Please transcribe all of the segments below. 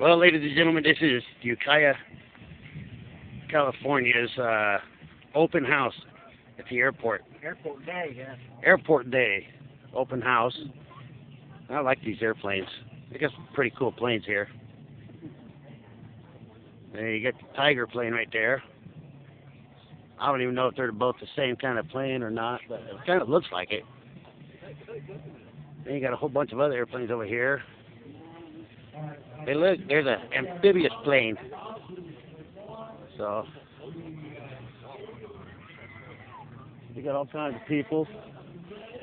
Well, ladies and gentlemen, this is Ukiah, California's uh, open house at the airport. Airport day, yeah. Airport Day, open house. I like these airplanes. They got some pretty cool planes here. And you got the Tiger plane right there. I don't even know if they're both the same kind of plane or not, but it kind of looks like it. Then you got a whole bunch of other airplanes over here. Hey, look, there's an amphibious plane. So, you got all kinds of people,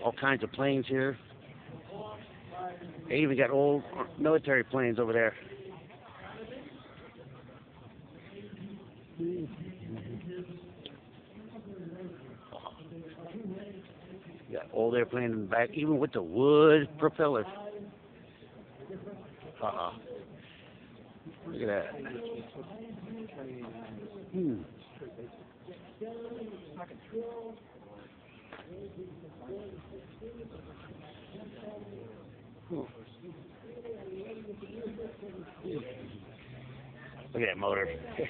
all kinds of planes here. They even got old military planes over there. You got old airplane in the back, even with the wood propellers. Uh-uh. Look at that. Hmm. Look at that motor.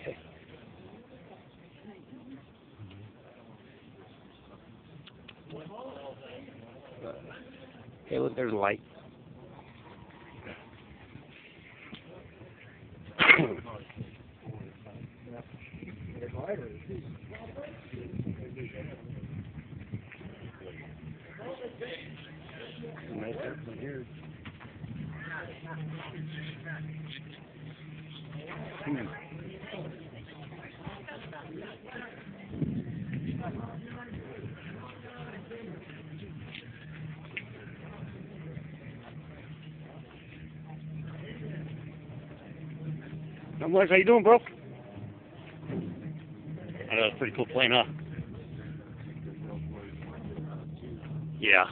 hey, look, there's a Nice here. Hmm. Not much. How you doing, bro? Know a pretty cool plane, huh? Yeah.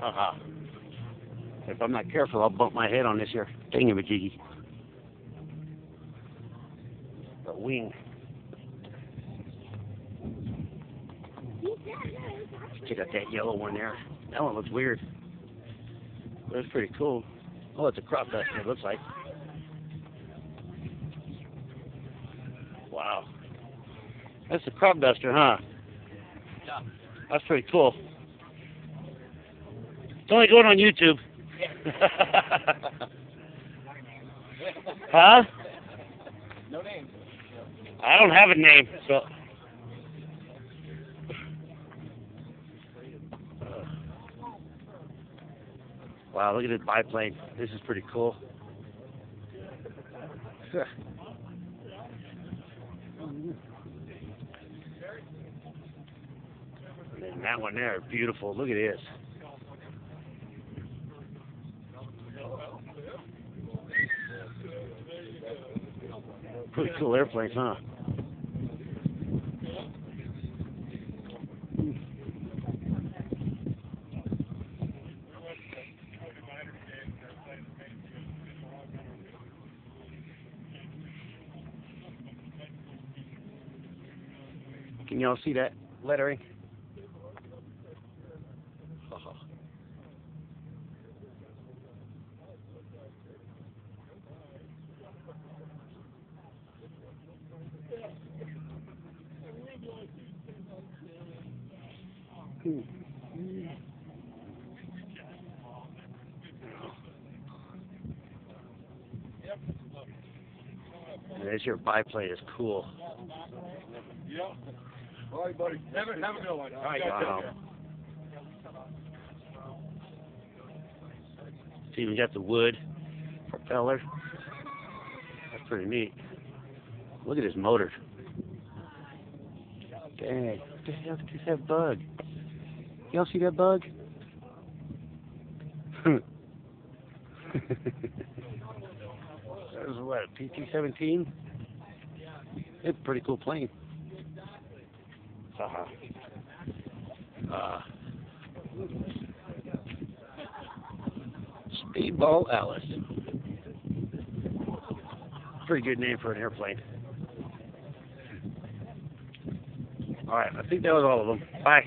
Uh-huh. If I'm not careful, I'll bump my head on this here thingamajiggy. The wing. Check out that yellow one there. That one looks weird. That's pretty cool. Oh, it's a crop duster, it looks like. Wow. That's a crop duster, huh? Yeah. That's pretty cool. It's only going on YouTube. huh? No name. I don't have a name, so. Wow, look at this biplane. This is pretty cool. And that one there, beautiful. Look at this. Pretty cool airplanes, huh? Can y'all see that lettering? Uh-huh. Hmm. This your biplane is cool. Yeah. All right, buddy. Have a, have a good one. All right, Wow. See, we got the wood propeller. That's pretty neat. Look at this motor. Dang. What the hell is that bug? Y'all see that bug? Hmm. that was what, a PT-17? It's a pretty cool plane. Uh-huh. Uh, Speedball Alice. Pretty good name for an airplane. All right, I think that was all of them. Bye.